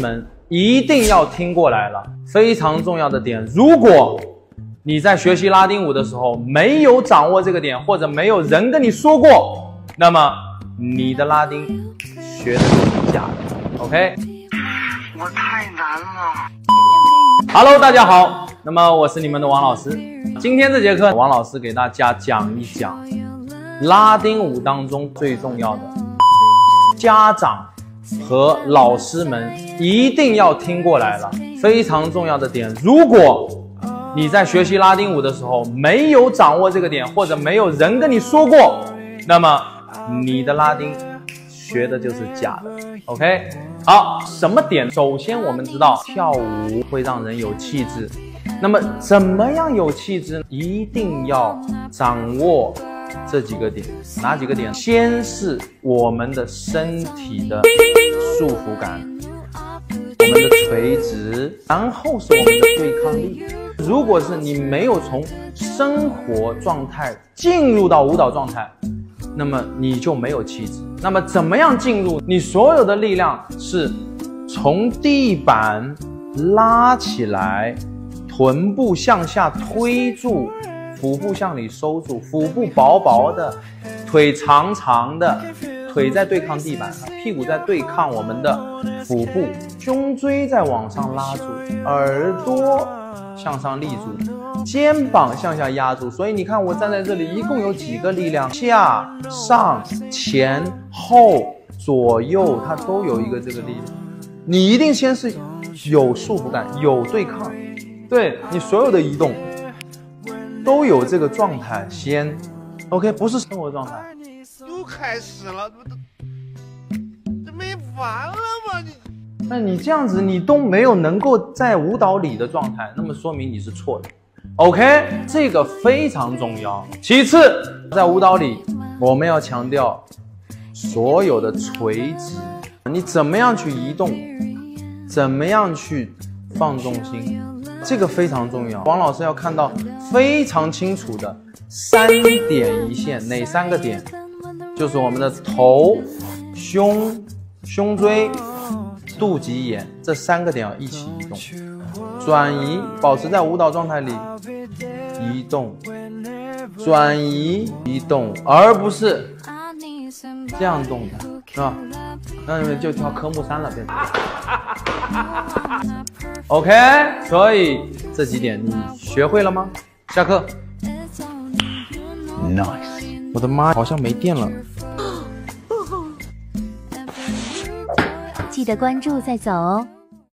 们一定要听过来了，非常重要的点。如果你在学习拉丁舞的时候没有掌握这个点，或者没有人跟你说过，那么你的拉丁学的是假的。OK？我太难了。Hello，大家好，那么我是你们的王老师。今天这节课，王老师给大家讲一讲拉丁舞当中最重要的，家长和老师们一定要听过来了，非常重要的点。如果你在学习拉丁舞的时候没有掌握这个点，或者没有人跟你说过，那么你的拉丁学的就是假的。OK，好，什么点？首先我们知道跳舞会让人有气质，那么怎么样有气质？一定要掌握这几个点，哪几个点？先是我们的身体的束缚感，我们的垂直，然后是我们的对抗力。如果是你没有从生活状态进入到舞蹈状态，那么你就没有气质。那么怎么样进入？你所有的力量是从地板拉起来，臀部向下推住，腹部向里收住，腹部薄薄的，腿长长的，腿在对抗地板，屁股在对抗我们的腹部，胸椎在往上拉住，耳朵向上立住，肩膀向下压住。所以你看我站在这里，一共有几个力量？下、上、前、后、左右，它都有一个这个力量。你一定先是有束缚感，有对抗，对你所有的移动都有这个状态先，OK，不是生活状态。又开始了，这这没完了吗？你那你这样子，你都没有能够在舞蹈里的状态，那么说明你是错的。OK，这个非常重要。其次，在舞蹈里，我们要强调所有的垂直，你怎么样去移动，怎么样去放重心，这个非常重要。王老师要看到非常清楚的三点一线，哪三个点？就是我们的头、胸、胸椎。肚脐眼这三个点要一起移动，转移，保持在舞蹈状态里，移动，转移，移动，而不是这样动的，是吧？那你们就跳科目三了，变成。OK，所以这几点你学会了吗？下课。Nice，我的妈，好像没电了。记得关注再走哦。